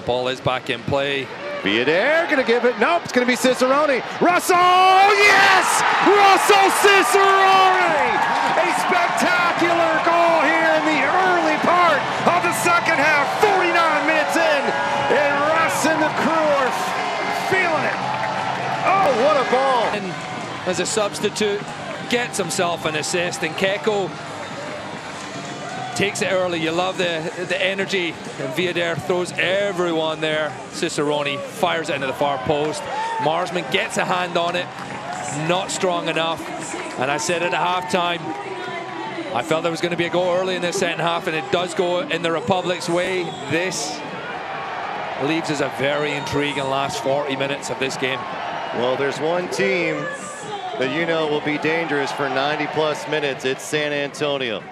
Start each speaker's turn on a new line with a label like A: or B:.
A: The ball is back in play.
B: Viader gonna give it. Nope, it's gonna be Cicerone. Russell, yes! Russell Cicerone! A spectacular goal here in the early part of the second half. 49 minutes in, and Russ and the crew are feeling it. Oh, what a ball!
A: And as a substitute, gets himself an assist, and Keko takes it early. You love the, the energy. Viader throws everyone there. Cicerone fires it into the far post. Marsman gets a hand on it. Not strong enough. And I said at halftime, I felt there was going to be a goal early in the second half, and it does go in the Republic's way. This leaves us a very intriguing last 40 minutes of this game.
B: Well, there's one team that you know will be dangerous for 90 plus minutes. It's San Antonio.